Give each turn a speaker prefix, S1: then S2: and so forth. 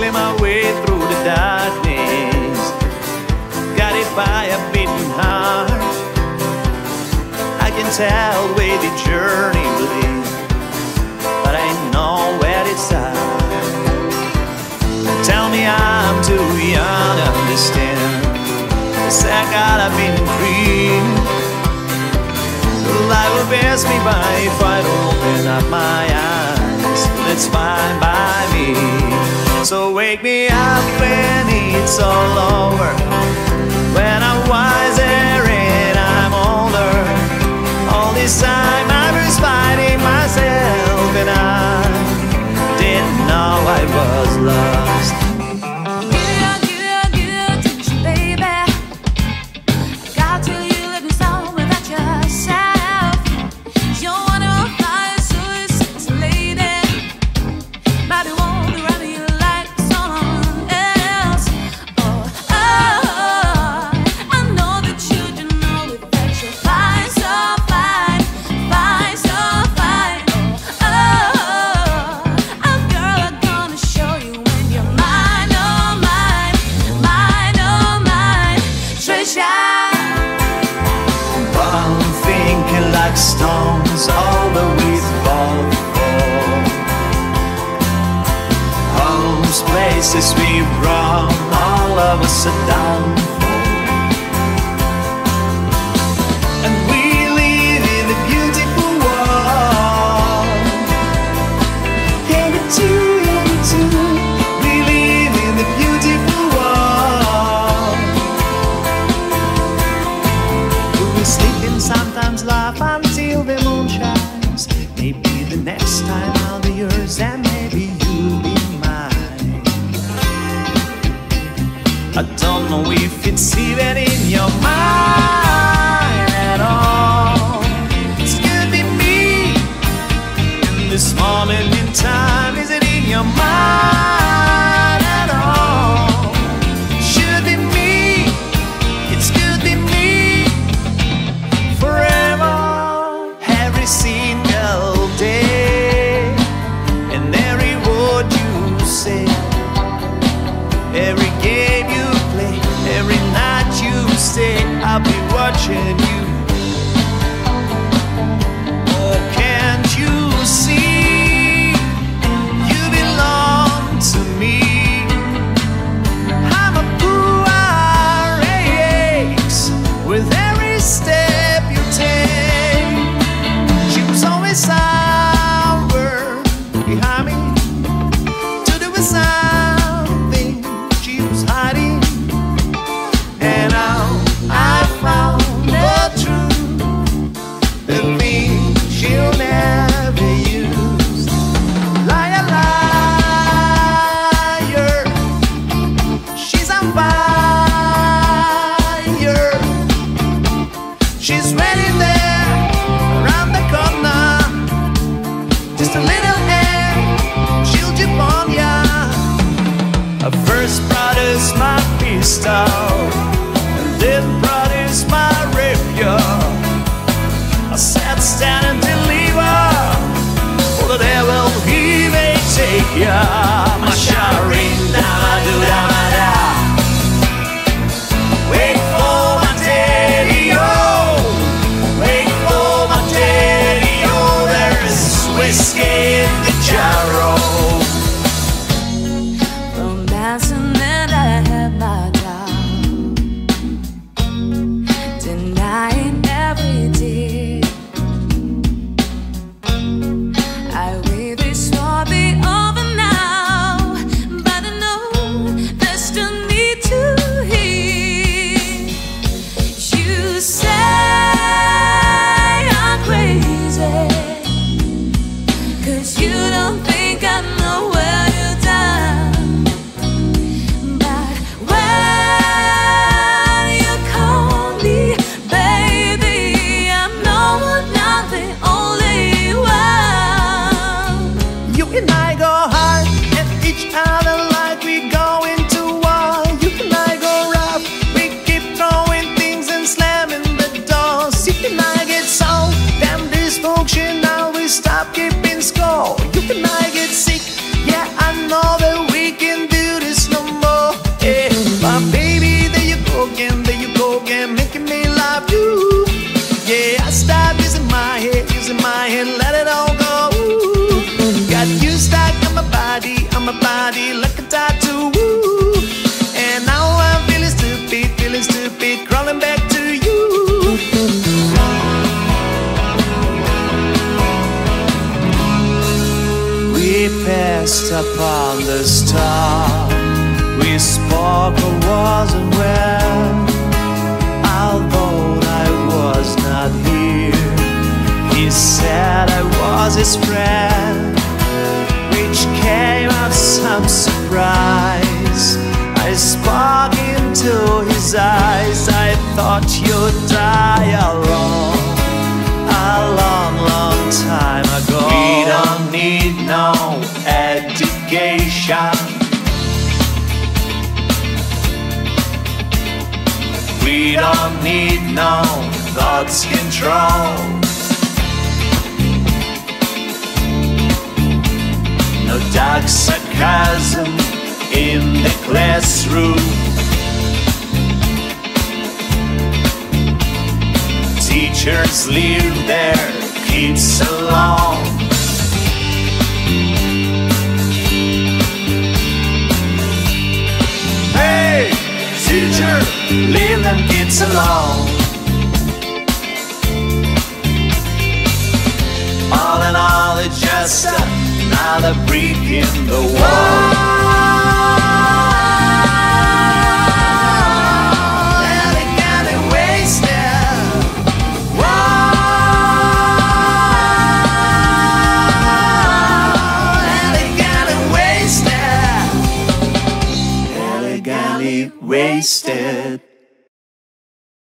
S1: feeling my way through the darkness. Got it by a beating heart, I can tell where the journey will lead, but I know where it's at. Tell me I'm too young to understand. Yes, I gotta be free. Life will pass me by if I don't open up my eyes. Let's find so wake me up when it's all over. When I'm wiser and I'm older. All this shine. But I'm thinking like stones, all that we've bought for. Homes, places we've run, all of us are done. I don't know if it's even in your mind. rolling And then brought is my rapier. I sat standing Yeah, I stab using my head, using my
S2: head,
S1: let it all go. Got you stuck on my body, on my body. Spoke into his eyes. I thought you'd die alone a long, long time ago. We don't need no education. We don't need no thoughts control. No dark sarcasm in classroom. Teachers leave their kids along. Hey, teacher, leave them kids alone. All in all, it's just another brick in the wall.